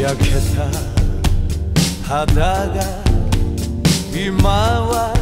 焼けた肌が今は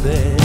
de